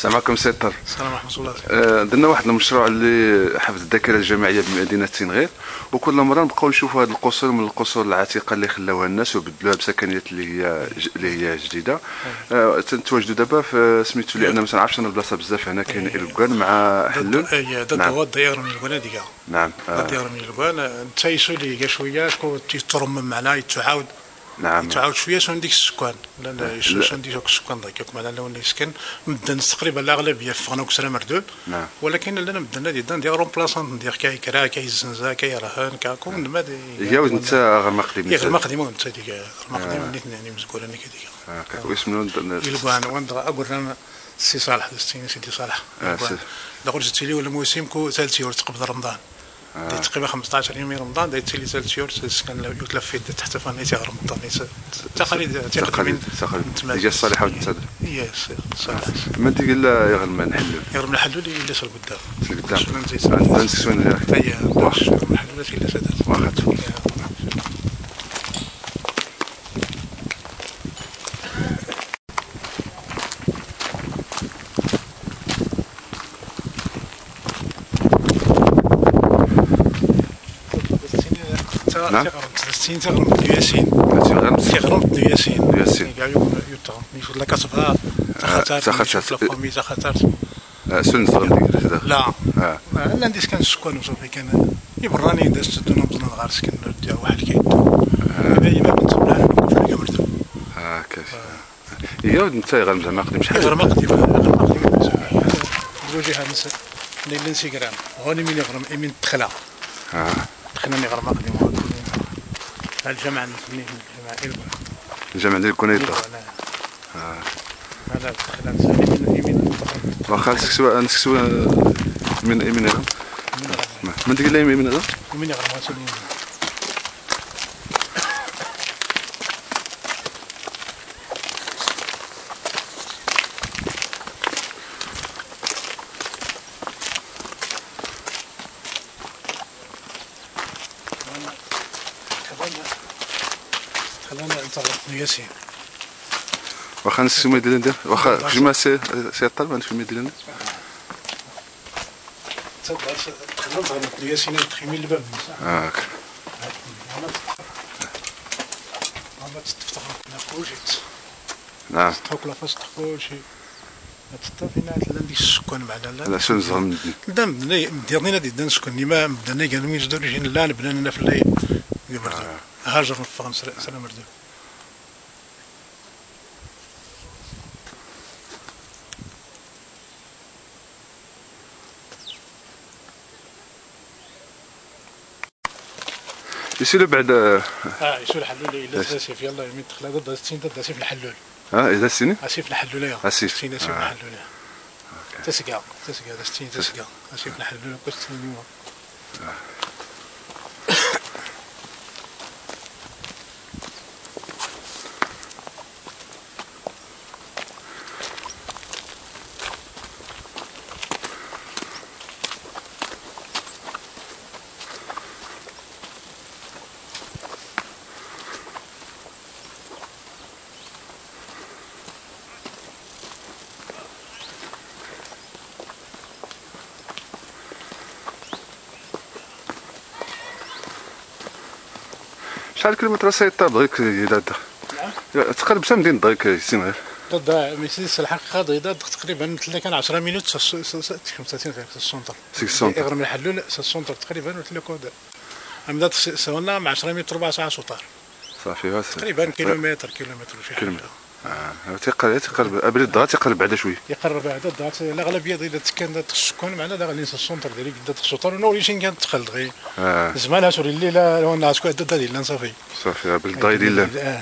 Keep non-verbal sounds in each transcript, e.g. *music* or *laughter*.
السلام عليكم سي طر السلام ورحمة الله. آه، درنا واحد المشروع اللي حفظ الذاكرة الجماعيه بمدينة تنغير وكل مرة نبقاو نشوفوا هذه القصور من القصور العتيقة اللي خلاوها الناس وبدلوها بسكنيات اللي هي اللي هي جديدة. آه، تنتواجدوا دابا في سميتو لأن مثلا عرفتش أنا البلاصه بزاف هنا كاين الكوان مع حلول هي ضد نعم. هو الدائره من الكوان ديكا نعم. آه، الدائره من الكوان. تايسو لي شوية شكون تيترمم معنا يتعاود. نعم. يتعاود شوية شون ديك السكان لا لا شون ديك السكان ضيق معنا لو يسكن. مدن تقريبا الاغلبيه في فغنا وكسرى مردود. نعم. ولكن لنا مدنا دي دان ديال رومبلاسون ندير كاي كرا كاي الزنزا كاي رهان كاكون ما دي هي وانت غير ما قديم غير ما قديمه انت ديك غير ما قديمه نيت يعني مزكورة نيك ديك هكاك واسم يلقان وندرا أقول لنا سي صالح سيدي صالح. آه، دخل جبت لي ولا موسم كو ثالث يورت قبل رمضان. دايت تقريبا 15 يوم من رمضان دايت لي ثالث يورت كان يتلف في تحت فاني تاع رمضان. تقاليد تقاليد تقاليد هي الصالحة والتصدق هي صالح. ما تقول لا ما نحلوا غير من الحلول اللي في القدام شنو نزيد عندنا نسكسون هي من الحلول اللي سدات واخا نعم. تغرم تغرم ياسين غير تغرم ياسين ياسين. كاع يتغرم يفوت لا كتبها تخاتات تخاتات. لا فامي تخاتات آه، سن ديك هذا لا آه لا عندي كان السكان وصافي كان يبراني دازت الدنيا مزنا غار سكن ديال واحد كيدو ما كنت بلا نوقف لك مرتو هكا هي انت غير زعما قديم شحال غير ما قديم غير ما قديم زوجي هذا نس اللي انستغرام هوني من يغرم من تخلا آه. تخلاني غير ما قديم هاد الجماعة نسميه الجماعة. إلبا الجامع ديال إلبا هذا تخلا نسميه من يمين واخا نسكسوا نسكسوا من يمين هذا. ما تقول لي يمين هذا؟ يمين يغرم ياسين واخا نسكسوا ما يدير ندير واخا جمع سي سي الطلب نشوف ما يدير ندير خلينا نتغلط ياسين تخيمين الباب هاك ما تفتح كلشي نعم تحط كلافاس تحط شي ما تستافينا عندي السكان معنا لا شنو زغم لا مدنا ديالنا دي دان سكن ما مدنا قالوا مي جدوا جينا لا بنانا في الليل يمردو هاجر نفهم سلام مردو يصير بعد آه، آه يسول الحلول. إلا ساسيف يلا يمين تخلا ضد السين ضد سيف الحلول. ها إذا سيني أسيف الحلول يا أسيف. سين أسيف آه. الحلول. تسقى تسقى دستين تسقى أسيف الحلول بس شحال كيلومتر سيطر دغيك اذا نعم تقرب سام مدينة دغيك غير ضد ميسيس الحقيقة ضد تقريبا تلا كان 10 مينوت 35 في السونتر. غير من الحلول السونتر تقريبا وتلا كود. امداد سوالنا مع 10 مينوت ربع ساعة سوطار صافي تقريبا كيلومتر كيلومتر وشي حاجة. آه تيقرب تيقرب ابريد دغا تيقرب بعدا شوية يقرب هذا الضغط الاغلبيه ديال كان السكان معنا دا غادي السونتر ديالي قد السلطان أنا وليت كان تخل دغيا آه. زمان سوري الليلة لو الناس كو دا ديال صافي. صافي ابريد دغا يدير آه.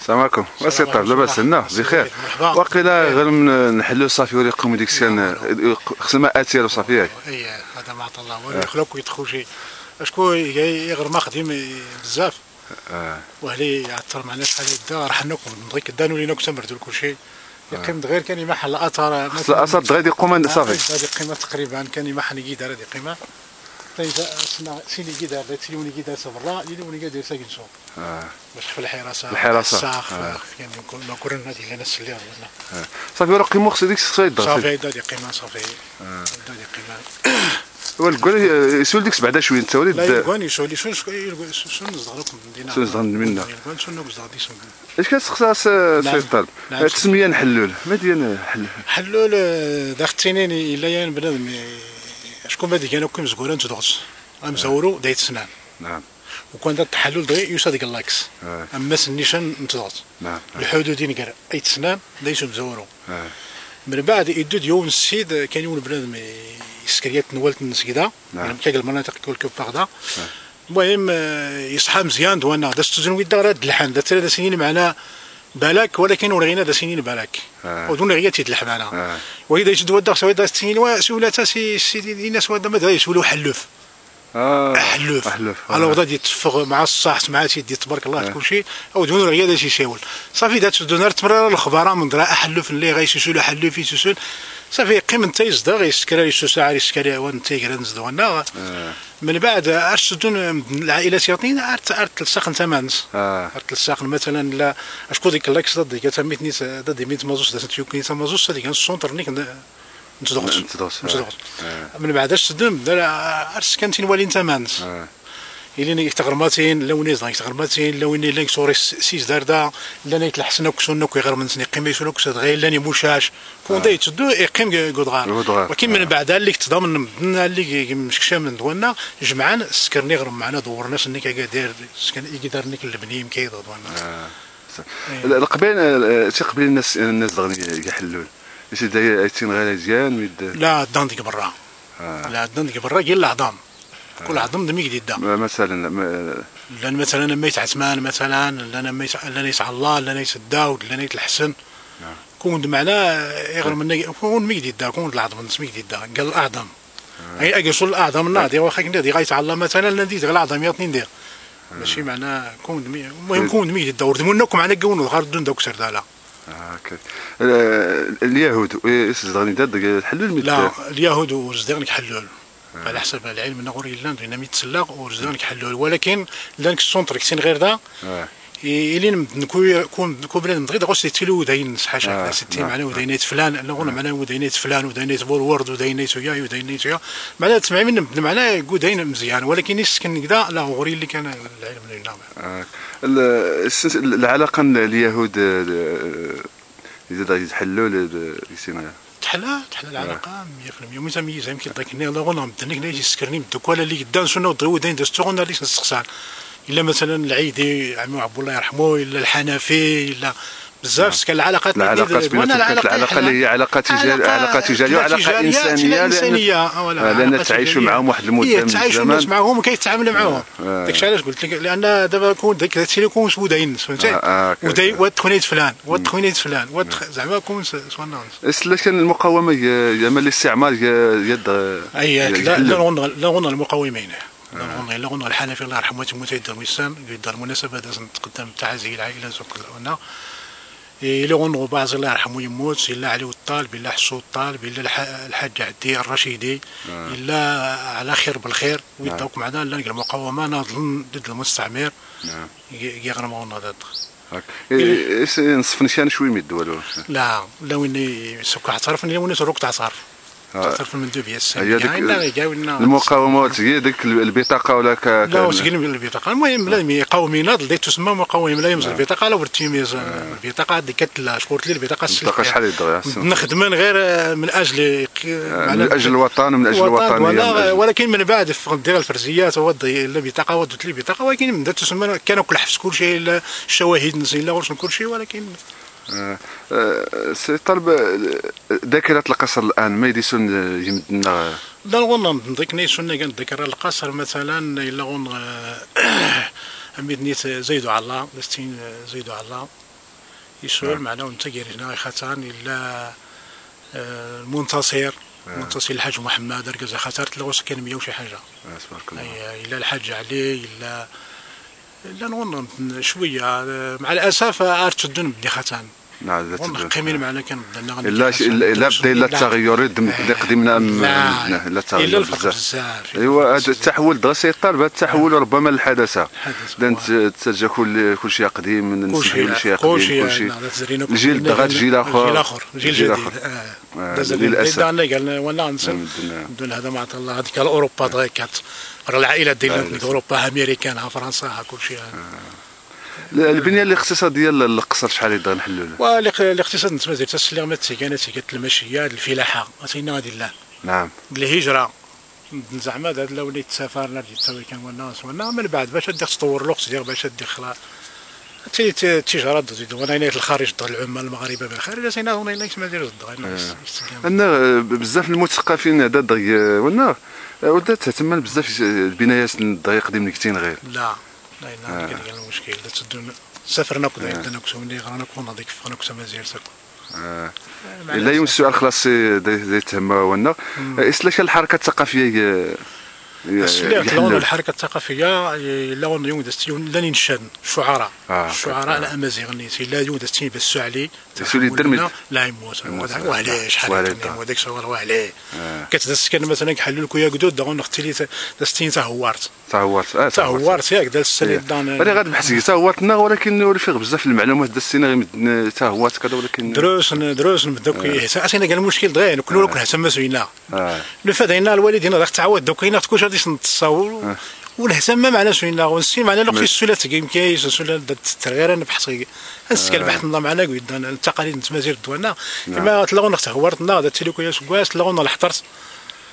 السلام عليكم. وسيطر لاباس لنا بخير. واقيلا غير نحلو صافي يقوموا ديك السيان خصنا ما اتير وصافي ياك اي هذا ما عطى الله. ولا يخلوك ويدخل شي اشكون يغير ما بزاف. وهلي يعثر معنا شحال يدا راح نكون نضيك الدان ولينا كنت مردو كل شيء يقيم غير كان يمحى الاثار خص الاثر دغا يقوم صافي. هذه قيمة تقريبا. كان يمحى نيجي دار هذه قيمة. طيب سنا سيني كيدار لا تسيوني كيدار برا اللي وني كيدار ساكن سو آه. باش في الحراسة. الحراسة. الساخ آه. يعني ما كورن هذه اللي آه. صافي راه قيمو خص هذيك خصها يضغط صافي دادي قيمة صافي. آه. دادي قيمة. والكل يسول ديك بعدا شوية. أنت لا وليد اللي شو شو شو نصدق لكم مدينه شو نصدق منا؟ يلقان شو نصدق ديسم اش كتخصها نعم. سي طالب؟ نعم. التسميه نحلول ما ديال حلول؟ حلول داخل التنين إلا يان بنادم ي- شكون بادي كانوا كم زكوران تدغس امزورو دايت سنان. نعم. وكان دا التحلل دغي يصدق اللاكس آه. اما سنيشان نتضغط نعم. الحدود نقرا اي سنان دايسو مزورو آه. من بعد يدود يوم السيد كان يقول بنادم يسكريات نولت النسكيدا نعم. يعني كاع المناطق كل كل باغدا المهم آه، يصحى مزيان دوانا. دا ستوزن ويدا راه دلحان. دا ثلاث سنين معنا بالك ولكن ورغينا دا سنين بالك آه. ودون غير تيدلح معنا. آه. وإذا يجد ودا سوي دا سنين وسولتا سي سي دي ناس ودا ما يسولوا حلف. آه. أحلف. أحلف. الوغ غادي يتفق مع الصح مع سيدي تبارك الله كل شيء أو دون غير داش يساول. صافي دات دونار تمرر الاخبار من درا أحلف اللي غيسوسول حلف يسوسول. صافي قيم أنت يزدا غيسكرا يسوسا يسكرا وان تيغرا نزدونا آه. من بعد ارش دون العائلات يعطيين أرت أرت الساق تمانس آه. أرت الساق مثلا لا اشكو ديك لاكس ضد ديك تميتني ضد ميت مازوس دات تيوكني تمازوس هذيك السونتر نيك نتضغط. نتضغط آه. من بعد أش تدم ارس كانتين والين تمانس آه. إلى نيك تغرماتين لو نيز نيك تغرماتين لو ني لينك سوري سيس داردا لا نيك الحسن كسون كو يغرم نسني قيم يسولو كسد غير موشاش كون داي تدو يقيم قدغار. ولكن من بعد اللي تضامن مدنا اللي مشكشا من دوانا جمعان سكرني غرم معنا دورنا سنيك داير سكن يقدر نيك البنيم كيض دوانا آه. القبائل آه، سي قبيل الناس الناس دغني يحلول سي داير ايتين غير مزيان ويد لا دان ديك برا آه. لا دان ديك برا كاين العظام كل عظم دمي جديد مثلا ما- لأن مثلا لما يتعثمان مثلا لأن يتع- لأن يسعى الله لأن يسداود لأن يتلحسن نعم. كون معنا يغير من كون ميدي دا كون العظم نس ميدي دا قال الأعظم. اي أجي صل الأعظم النادي واخا كندير غايت الله مثلا لأن ديت الاعظم يعطيني ندير ماشي معناه كون دمي المهم كون دمي دا ورد منكم معنا كون غير دون دوك سرداله آه، آه، اليهود إيش دغني داد حلول ميت. لا اليهود ورزدانك حلول. على حسب العلم نغوري لأن دينا ميتسلاق ورزدانك حلول ولكن لانك السونتر كسين غير دا آه. إلين نكون كون بلاد مدغيد غوش تيلو وداين آه، حاشا ستين نعم، معنا وداينات فلان لا غونا معنا وداينات فلان وداينات بولورد وداينات ويا وداينات ويا. معنا تسمع من معنا يقول مزيان. ولكن يسكن كذا لا غوري اللي كان العلم اللي نعم. آه. العلاقة اليهود آه، إذا يتحلوا يسين تحلا تحلا العلاقة 100% ميزا ميزا يمكن ضيك لا غونا مدنك لا يسكرني مدك ولا اللي قدام سنة ودرو داين دستو غونا اللي نستقسان إلا مثلا العيدي عمو عبد الله يرحمه إلا الحنفي إلا بزاف سكان العلاقات العلاقات بين العلاقة اللي هي علاقة تجارية علاقة تجارية وعلاقه انسانيه لأن- ولا آه، لأن علاقة تعيشوا. معهم واحد المده إيه من تعيشوا الناس معاهم وكيتعامل معاهم. آه. داكشي علاش قلت لك؟ لأن دابا كون داك اللي كون سوداين فهمتي؟ آه، آه، وداي واد تخونيت فلان واد تخونيت فلان زعما كون سوانا اسلا كان المقاومة يا يا مال الاستعمار يا يد أي لا لا لا المقاومين لا لا غنغ الحنفي الله يرحمه تموت يدار وسام يدار المناسبة داز نتقدم تعازي العائلة كلنا إلا غنغ بعض الله يرحمه يموت إلا علي الطالب إلا حسو الطالب إلا الح- الحاج عدي الرشيدي إلا على خير بالخير ويدوك معنا لا نلقى المقاومة ناضل ضد المستعمر نعم. يغرم غنغ ضد هاك. إيه، نصف نشان شوي ميد والو لا لا ويني سوك اعترف لا ويني سروك تعترف آه. هي السامية ديك لا يجاوبنا المقاومات هي ديك البطاقة ولا ك لا وسجل من البطاقة. المهم لازم يقاومي ناضل دي تسمى مقاوم لا يمزل البطاقة لا ورتيميز البطاقة ديك كتلا شكورت لي البطاقة البطاقة شحال يدغ نخدم غير من أجل من أجل الوطن ومن أجل وطن الوطنية من ولكن من بعد في ندير الفرزيات ود لا بطاقة ودت لي بطاقة ولكن من تسمى كانوا كل حفظ كل شيء لا الشواهد لا ورسل كل شيء ولكن آه، آه، سي طلب آه، ذاكرة القصر الآن ما يديسون يمدنا؟ لا غون نضيك ني سنة كان ذكر القصر مثلا إلا غون *coughs* أميد نيت زيدو على الله لستين زيدو على الله يسول معنا ونتجر هنا خاتان إلا آه، المنتصر منتصر الحاج محمد ركز خاطر تلغوس كان مية وشي حاجة. آه، تبارك الله. إلا الحاج علي إلا إلا نغن شوية آه، مع الأسف ارتدون بدي خاتان نعم لا. ونقيمين معنا ش- إلا إلا بدا إلا التغير يدم اللي قدمنا لا لا. الفقر بزاف. ايوا هذا التحول دغيا سيطر بهذا التحول ربما الحدثه تجا كل كل شيء قديم نسمحوا لشيء قديم كل شيء. نعم، الجيل. دغا جيل آخر. جيل آخر جيل جيل جديد. آه. آه،. للاسف ولا بدنا- بدون هذا مع الله. هذيك اوروبا كانت راه العائلات ديالنا أوروبا أمريكان فرنسا كل شيء. البنية الاقتصاديه للقصر شحال يقدر نحلوا له؟ والاقتصاد نتمازل تسلي ما تسيكانات سيكات المشية الفلاحة. عطينا غادي الله نعم. الهجرة. زعما هذا لو وليت تسافرنا اللي تسوي كان والناس وأنا من بعد باش دير تطور الوقت ديالك باش تي- التجاره تزيد وأنا هنا الخارج ضد العمال المغاربة بالخارج سينا هنا لا ما دير ضد أنا بزاف المثقفين هذا دغيا وأنا ودا تهتم بزاف البنايات دغيا قديم نكتين غير. لا. لا لا كان المشكل لا تدون سافرنا كنا عندنا كسوني غرانا كنا ضيك فانا كسا مزير ساكو. لا يوم السؤال خلاص دي تهم وأنا اسلاش الحركه الثقافيه سلعت لون الحركة الثقافية لون يوم دستيون لا ننشان شعراء آه، الشعراء آه. الامازيغ نيسي لا يوم دستين بس علي يسولي الدرمد. لا يموت يموت. وعليه شحال. وداك صغر وعليه آه. كتدس كان مثلا كحلوا لك يا قدود دغون أختي دستين تهورت تهورت تهورت ياك داز السنة إيه. دان أنا غادي بحث تهورتنا ولكن فيه بزاف المعلومات دسينا تهورت كذا ولكن دروس دروس بدوك اسينا كان المشكل دغيا كنا كنا سوينا آه. لو فات هنا الوالدين راك تعود دوك هنا تكون غادي نتصاور ونهتم معنا سوينا ونسي معنا لو السوله تقيم كايس السوله التغيير أنا بحث نسك البحث نظام معنا قدام التقاليد نتمازير دوانا كما تلاغون تهورتنا هذا تيليكو يا سكواس تلاغون الحطرت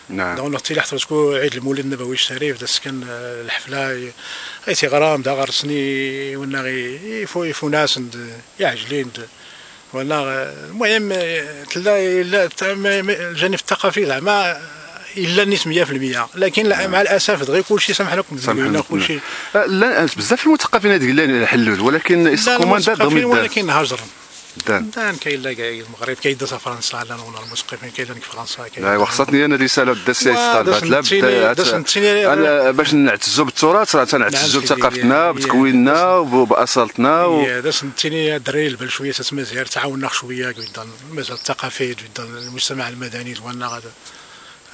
نعم. دون أختي لحظة شكو عيد المولد النبوي الشريف دا سكن آه، الحفلة أي تيغرام دا غرسني ونا غي يفو يفو ناس يعجلين ولا آه، المهم آه، تلا الجانب الثقافي زعما آه، الا نيس 100% لكن لا مع الأسف دغيا كلشي سامح لكم سامحنا كلشي. آه، لا بزاف المثقفين هذيك لا حلول ولكن المثقفين ضمن ولكن هاجر دان دان كاين لا المغرب كاين دازا فرنسا لا نون المثقفين كاين لك فرنسا كاين لا وخصتني أنا رسالة دا السي طالبات دا لا سنتيني- دا سنتيني- أنا باش نعتزوا بالتراث راه تنعتزوا نعم، بثقافتنا. بتكويننا وبأصالتنا و... هي داس نتيني الدراري البال شوية تتمازير تعاوننا شوية الثقافي قدام المجتمع المدني دوانا غادا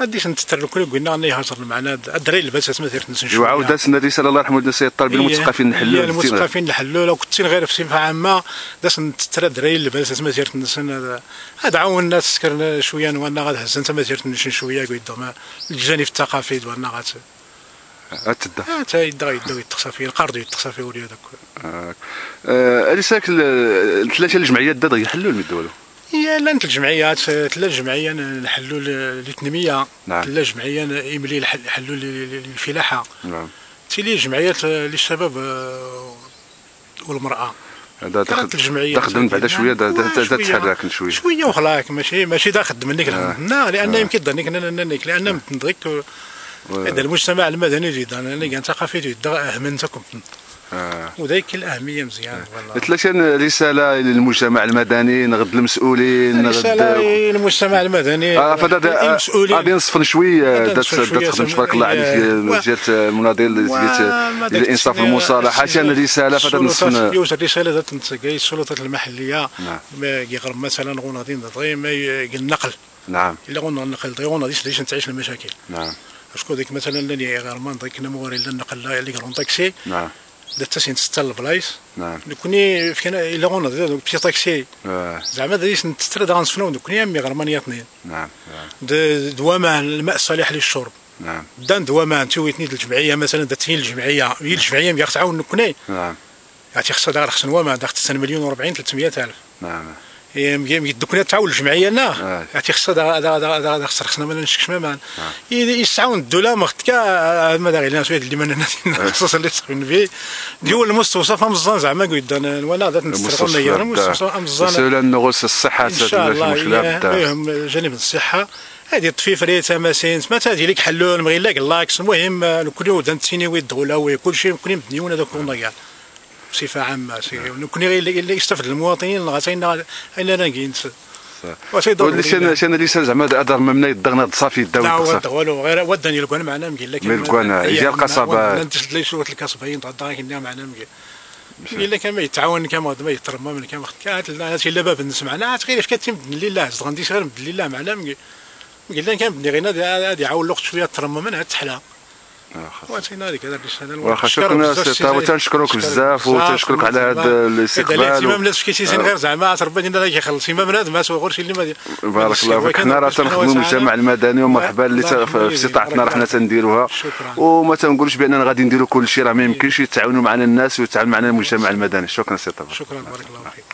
غاديش نتتر كل قلنا انه يهاجر معنا الدراري البال تتمازير تنسى شوية. وعاود داسنا رساله الله يرحمه السيد الطالب المثقفين هي نحلوا المثقفين نحلوا لو كنت غير في صفة عامة داس نتتر الدراري البال تتمازير تنسى هذا عاوننا تسكرنا شوية وأنا غاد هزن. تمازير تنسى شوية قدام الجانب الثقافي دوانا غاد. تدا حتى يدا يدا يتقصى فيه القرض يتقصى فيه ولي هذاك. رسالك الثلاثة الجمعيات دا يحلوا المدولو هي لا انت الجمعيات ثلاث جمعيه نحلوا للتنميه نعم. ثلاث جمعيه املي نحلوا للفلاحة. نعم. تيلي جمعيات للشباب آه، والمرأة. هذا الجمعيات تخدم بعدا شوية دا- دا- دا- شوية. تحرك شوية. شوية وخلاك ماشي ماشي دا خدم منك. آه. لا لأن آه. يمكن ضنيك نك لأن متندرك هذا المجتمع المدني جدا أنا كان ثقافي جدا أهمنتكم. آه. وذيك الأهمية مزيان والله. ثلاثة رسالة للمجتمع المدني نغد المسؤولين رسالة للمجتمع المدني. فهذا المسؤولين. غادي نصفن شوية شوية دات تخدم تبارك الله عليك ديال داك الإنصاف والمصالحه كان رسالة السلطات نصفن يوز الرساله ذات تنتقي السلطات المحلية. نعم. يغرب مثلا ما ي- النقل. نعم. إلا غون النقل ضي غون غاديش تعيش تعيش المشاكل. نعم. شكون ديك مثلا اللي غير ما ضيك نموري النقل لا اللي غير طاكسي نعم. دا تسين ستة البلايص نعم كوني فينا الا غون غادي بشي طاكسي زعما غاديش نتستر دا غنصفنو كوني مي غرمانيا اثنين نعم دوامان الماء الصالح للشرب نعم دان دوامان تويتني الجمعيه مثلا دا تهين الجمعيه هي الجمعيه مي تعاون نعم عرفتي خصها دار خص نواما داخل 9 مليون و40 300 الف نعم دوك تعاون الجمعية آه. نا عرفتي خصها دا دا خصها خصنا ما نشكش ما يستعاون الدولة ما كا ما داغي لنا شوية اللي ما خصوصا اللي تسخن فيه ديول المستوصف مزان زعما قدام ولا ذات نسترقنا هي المستوصف مزان مسؤول النغوص الصحة إن شاء الله إيه، فيهم جانب الصحة. هذه الطفيف ريت تماسين ما تادي لك حلول مغي لاك لاكس المهم كل يوم الدولة وكل شيء كل مدنيون هذوك كنا كاع. بصفة عامة كنا غير اللي يستفد المواطنين غاتينا اين أنا كاين. واللي شان رساله زعما ادر ممنا يدغنا صافي الدواء لا ود والو غير لكون معنا مقيل لك من الكوانا، يجي القصبة. انت لي كنا معنا مقيل إلا كان ما يتعاون كان ما يترمى من كان كانت هادشي لا باب نسمعنا عاد غير لله. غنديش غير بدن لله معنا قلنا كان بدني غير هادي عاون الوقت شوية ترمى من عاد تحلى واتينا هذيك هذا الرساله واخا شكرا تنشكرك بزاف وتنشكرك على هذا الاستقبال الاهتمام الناس كيسين غير زعما. ربي لنا يخلص. ما بنادم ما غير اللي ما بارك الله فيك. حنا راه تنخدموا المجتمع المدني ومرحبا. اللي في استطاعتنا راه حنا تنديروها. وما تنقولش بأننا غادي نديروا كل شيء راه ما يمكنش يتعاونوا معنا الناس ويتعاون معنا المجتمع المدني. شكرا سي شكرا. بارك الله فيك.